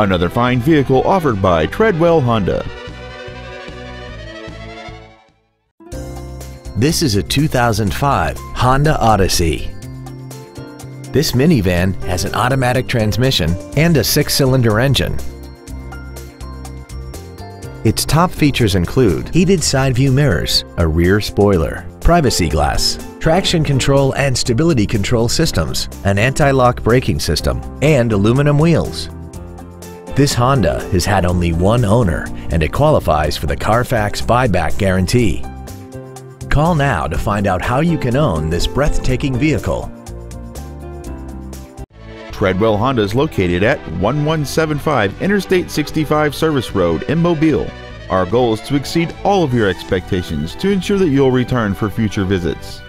Another fine vehicle offered by Treadwell Honda. This is a 2005 Honda Odyssey. This minivan has an automatic transmission and a six-cylinder engine. Its top features include heated side view mirrors, a rear spoiler, privacy glass, traction control and stability control systems, an anti-lock braking system, and aluminum wheels. This Honda has had only one owner and it qualifies for the Carfax buyback guarantee. Call now to find out how you can own this breathtaking vehicle. Treadwell Honda is located at 1175 Interstate 65 Service Road in Mobile. Our goal is to exceed all of your expectations to ensure that you'll return for future visits.